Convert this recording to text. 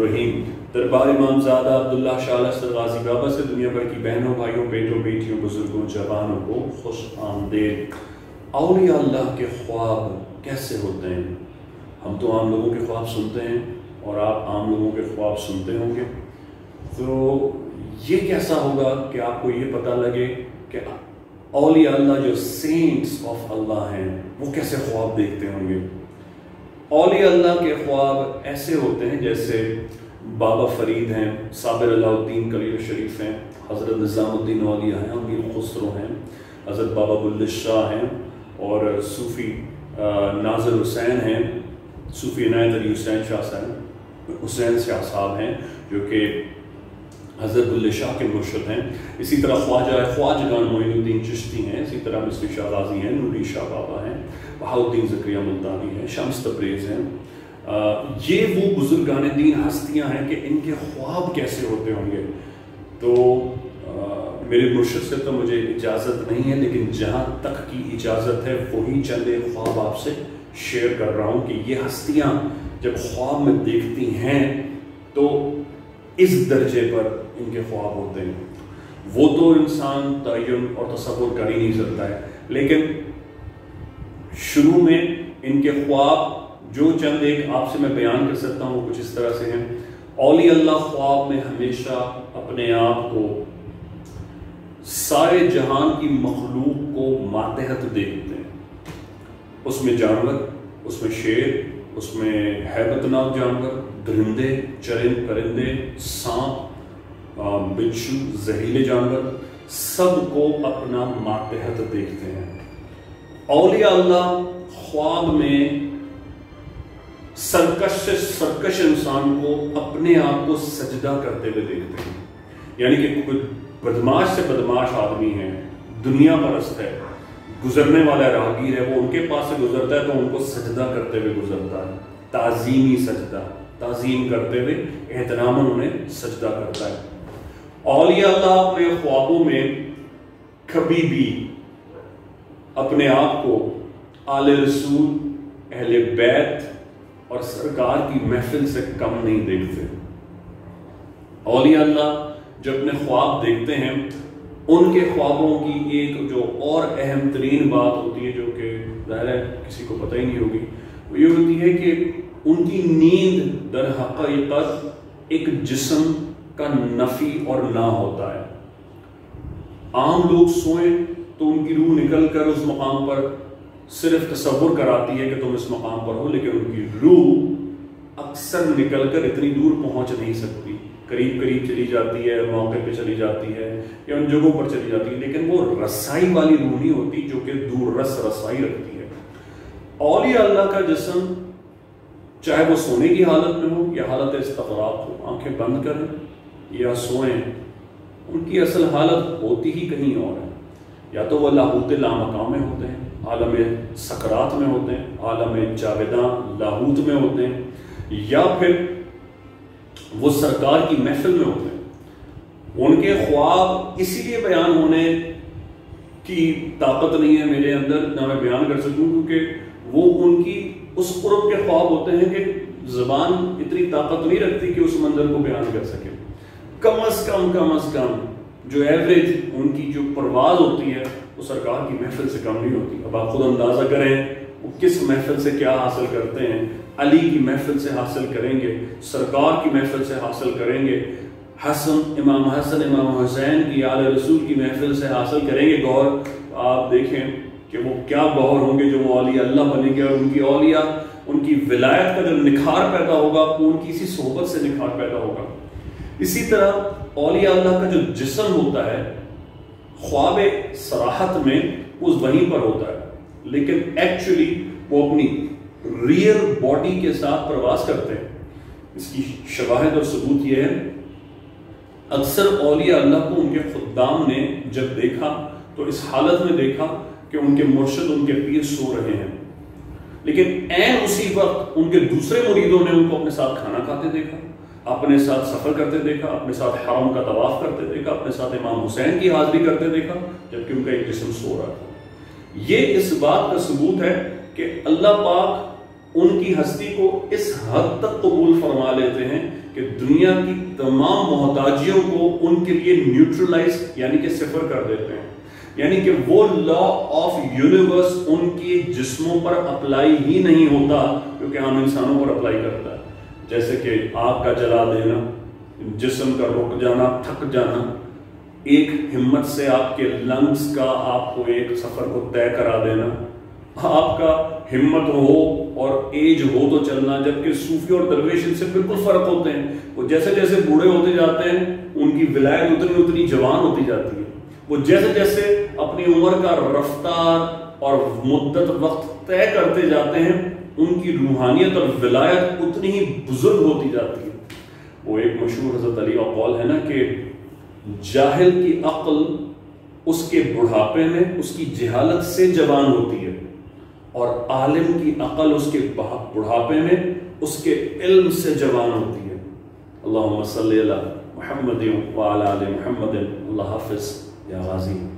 रहीम दरबार इमाम ज़ादा अब्दुल्ला शाह गाजी बाबा से दुनिया भर की बहनों, भाइयों, बेटों, बेटियों, बुज़ुर्गों, जवानों को खुश आमदेद। औलिया अल्लाह के ख्वाब कैसे होते हैं? हम तो आम लोगों के ख्वाब सुनते हैं और आप आम लोगों के ख्वाब सुनते होंगे। तो ये कैसा होगा कि आपको ये पता लगे कि औलिया अल्लाह, जो सेंट्स ऑफ़ अल्लाह हैं, वो कैसे ख्वाब देखते होंगे? औलिया अल्लाह के ख्वाब ऐसे होते हैं जैसे बाबा फरीद हैं, साबिर अलाउद्दीन, कलील शरीफ हैं, हज़रत निज़ामुद्दीन औलिया हैं अमीर खुसरो हैं, हज़रत बाबा बुल्ल शाह हैं, और सूफ़ी नाजर हुसैन हैं, सूफ़ी इनायत अली हुसैन शाह हुसैन शाह साहब हैं, जो कि हज़रत शाह के मुर्शद हैं। इसी तरह ख्वाजा ख्वाजगान मोइनुद्दीन चिश्ती हैं। इसी तरह मिस्री शाह गाजी हैं नूरी शाह बाबा हैं बहाउद्दीन ज़क्रिया मुल्तानी हैं शम्स तब्रेज़ हैं। ये वो बुजुर्गान दीन हस्तियाँ हैं कि इनके ख्वाब कैसे होते होंगे। तो आ, मेरे मुर्शद से तो मुझे इजाज़त नहीं है लेकिन जहाँ तक की इजाज़त है वही चंद ख्वाब आपसे शेयर कर रहा हूँ कि ये हस्तियाँ जब ख्वाब में देखती हैं तो इस दर्जे पर इनके ख्वाब होते हैं। वो तो इंसान तयन और तस्वुर कर ही नहीं सकता है। लेकिन शुरू में इनके ख्वाब, जो चंद एक आपसे मैं बयान कर सकता हूँ कुछ इस तरह से हैं। औली अल्लाह ख्वाब में हमेशा अपने आप को सारे जहान की मखलूक को मातहत देखते हैं। उसमें जानवर, उसमें शेर, उसमें हैबतनाक जानवर, दरिंदे, चरिंद, परिंदे, सांप बिच्छू, जहरीले जानवर, सबको अपना मातहत देखते हैं। औलिया अल्लाह ख्वाब में सरकश से सरकश इंसान को अपने आप को सजदा करते हुए देखते हैं। यानी कि कोई बदमाश से बदमाश आदमी है, दुनिया परस्त है, गुजरने वाला राहगीर है, वो उनके पास से गुजरता है तो उनको सजदा करते हुए गुजरता है। ताजीमी सजदा, ताजीम करते हुए एहतराम उन्हें सजदा करता है। औलिया अल्लाह अपने ख्वाबों में कभी भी अपने आप को आल रसूल, अहले बैत और सरकार की महफिल से कम नहीं देखते। औलिया अल्लाह जब अपने ख्वाब देखते हैं, उनके ख्वाबों की एक जो और अहम तरीन बात होती है, जो कि ज़ाहिर है किसी को पता ही नहीं होगी, वो ये होती है कि उनकी नींद दर हकीकत एक जिस्म का नफी और ना होता है। आम लोग सोए तो उनकी रूह निकल कर उस मकाम पर सिर्फ़ तस्वुर कराती है कि तुम इस मकाम पर हो, लेकिन उनकी रूह अक्सर निकल कर इतनी दूर पहुँच नहीं सकती। करीब करीब चली जाती है, मौके पे चली जाती है या उन जगहों पर चली जाती है, लेकिन वो रसाई वाली रूह नहीं होती जो कि दूर रस रसाई रखती है। औलिया अल्लाह का जिसम, चाहे वो सोने की हालत में हो या हालत इस्तराब हो, आँखें बंद करें या सोएँ, उनकी असल हालत होती ही कहीं और है। या तो वह लाहूत लामकाम में होते हैं, आलम सकरात में होते हैं, आलम जावेदा लाहूत में होते हैं, या फिर वो सरकार की महफिल में होते हैं। उनके ख्वाब इसीलिए बयान होने की ताकत नहीं है मेरे अंदर, ना मैं बयान कर सकूँ, क्योंकि वो उनकी, उस कुरब के ख्वाब होते हैं कि जबान इतनी ताकत नहीं रखती कि उस मंजर को बयान कर सके। कम अज कम कम अज कम जो एवरेज उनकी जो परवाज होती है, वो सरकार की महफिल से कम नहीं होती। अब आप खुद अंदाज़ा करें, वो किस महफिल से क्या हासिल करते हैं? अली की महफिल से हासिल करेंगे, सरकार की महफिल से हासिल करेंगे, हसन, इमाम हसन, इमाम हुसैन की आल रसूल की महफिल से हासिल करेंगे। गौर, आप देखें कि वो क्या गौर होंगे जो वो औलिया अल्लाह बनेंगे और उनकी औलिया, उनकी विलायत का जो निखार पैदा होगा, उनकी इसी सोहबत से निखार पैदा होगा। इसी तरह औलिया अल्लाह का जो जिसम होता है, ख्वाब सराहत में उस वहीं पर होता है। लेकिन एक्चुअली वो अपनी रियल बॉडी के साथ प्रवास करते हैं। इसकी शवाहद और सबूत यह है, अक्सर औलिया अल्लाह को उनके खुदाम ने जब देखा तो इस हालत में देखा कि उनके मुर्शद, उनके पीर सो रहे हैं। लेकिन एन उसी वक्त उनके दूसरे मुरीदों ने उनको अपने साथ खाना खाते देखा। अपने साथ सफ़र करते देखा, अपने साथ हरम का तवाफ करते देखा, अपने साथ इमाम हुसैन की हाजिरी करते देखा, जबकि उनका एक जिसम सो रहा था। ये इस बात का सबूत है कि अल्लाह पाक उनकी हस्ती को इस हद तक कबूल फरमा लेते हैं कि दुनिया की तमाम मोहताजियों को उनके लिए न्यूट्रलाइज यानी कि सिफर कर देते हैं। यानी कि वो लॉ ऑफ़ यूनिवर्स उनके जिस्मों पर अप्लाई ही नहीं होता, क्योंकि आम इंसानों पर अप्लाई करता है। जैसे कि आग का जला देना, जिसम का रुक जाना, थक जाना, एक हिम्मत से आपके लंग्स का आपको एक सफ़र को तय करा देना। आपका हिम्मत हो और एज हो तो चलना, जबकि सूफी और दरवेश से बिल्कुल फ़र्क होते हैं। वो जैसे जैसे बूढ़े होते जाते हैं, उनकी विलायत उतनी उतनी जवान होती जाती है। वो जैसे जैसे अपनी उम्र का रफ्तार और मुद्दत वक्त तय करते जाते हैं उनकी रूहानियत और विलायत उतनी ही बुज़ुर्ग होती जाती है। वो एक मशहूर हज़रत अली का कौल है ना कि जाहिल की अक्ल उसके बुढ़ापे में, उसकी जहालत से जवान होती है और आलिम की अकल उसके बुढ़ापे में, उसके इल्म से जवान होती है। अल्लाह महमद या गाजी।